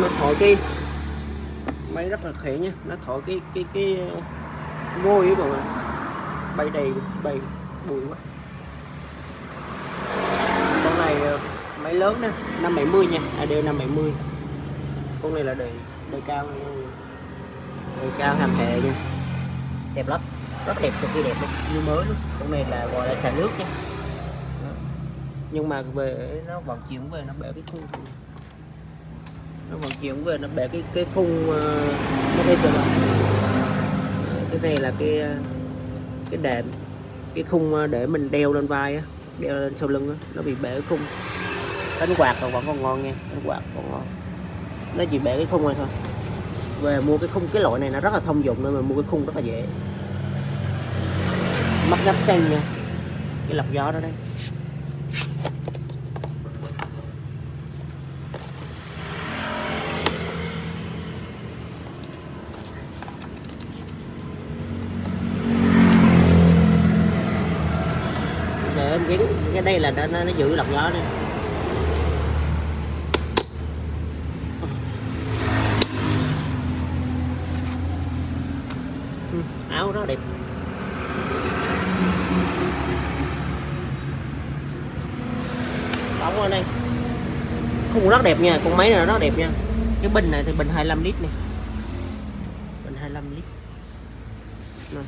nó thổi cái máy rất là khỏe nha. Nó thổi cái cái cái ờ, vôi ấy mọi bay đầy, bay bụi quá. Con này ờ, máy lớn nè. 570 nha. AD 570 con này là đời đời cao nha đời cao hàm hệ nha. Đẹp lắm. Rất đẹp cực kỳ đẹp luôn. Như mới luôn. Con này là gọi là xả nước nha. Nhưng mà về nó vận chuyển về nó bể cái khung nó vận chuyển về nó bẻ cái cái khung ờ, nó đây rồi cái này là cái ờ, cái đệm, cái khung ờ, để mình đeo lên vai á, đeo lên sau lưng á, nó bị bể khung. Đánh quạt còn vẫn còn ngon nha đánh quạt còn ngon. Nó chỉ bể cái khung này thôi. Về mua cái khung, cái loại này nó rất là thông dụng nên mà mua cái khung rất là dễ. Mắt nắp xanh nha, cái lọc gió đó đấy. Em gắn cái đây là nó, nó, nó giữ lọc gió này Ừ, áo nó đẹp. Bóng ở đây. Khung rất đẹp nha con máy này nó đẹp nha. Cái bình này thì bình 25 lít này. Bình 25 lít. Rồi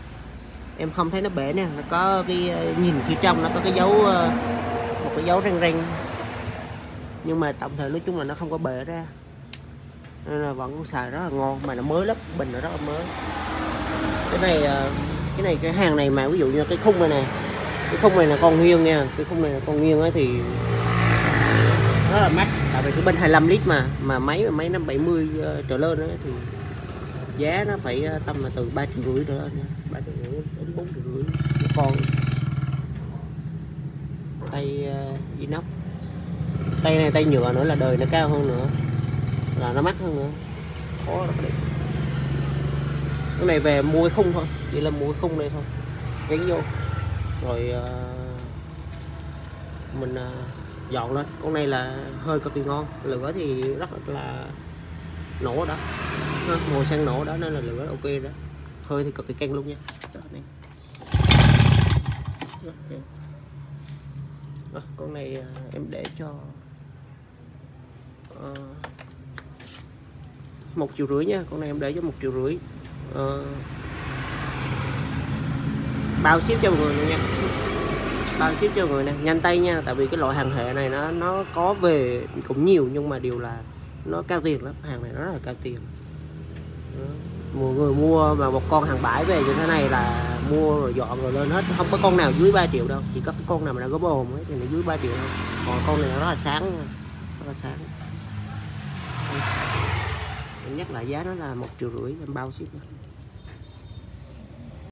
em không thấy nó bể nè nó có cái ờ, nhìn phía trong nó có cái dấu ờ, một cái dấu răng răng nhưng mà tổng thể nói chung là nó không có bể ra. Nên là vẫn xài rất là ngon mà nó mới lắm bình nó rất là mới. Cái này ờ, cái này cái hàng này mà ví dụ như cái khung này nè cái khung này là con nghiêng nha cái khung này là con nghiêng ấy thì rất là mắc. Tại vì cái bên 25 lít mà mà máy mà máy 570 uh, trở lên đó thì giá nó phải ờ, tầm là từ ba triệu rưỡi trở lên ba triệu rưỡi đến bốn triệu rưỡi. Một con tay uh, inox. Tay này tay nhựa nữa là đời nó cao hơn nữa. Là nó mắc hơn nữa. Khó lắm đấy. cái này về mua khung thôi. Chỉ là mua khung đây thôi. Gắn vô. Rồi uh, mình uh, dọn lên. Con này là hơi cực kỳ ngon. Lửa thì rất là nổ đó. Ha, mùi xăng nổ đó nên là lửa ok đó. Hơi thì cực kỳ căng luôn nha. Này. Ờ, con này à, em để cho à, một triệu rưỡi nha. Con này em để cho một triệu rưỡi. À, bao ship cho mọi người luôn nha. Bao ship cho mọi người nè. Nhanh tay nha tại vì cái loại hàng hệ này nó nó có về cũng nhiều nhưng mà điều là nó cao tiền lắm. Hàng này nó rất là cao tiền một mọi người mua mà một con hàng bãi về như thế này là mua rồi dọn rồi lên hết. Không có con nào dưới 3 triệu đâu, chỉ có cái con nào mà nó có bồn ấy thì nó dưới 3 triệu thôi. Còn con này nó rất là sáng rất là sáng. Em nhắc lại giá nó là một triệu rưỡi, em bao ship.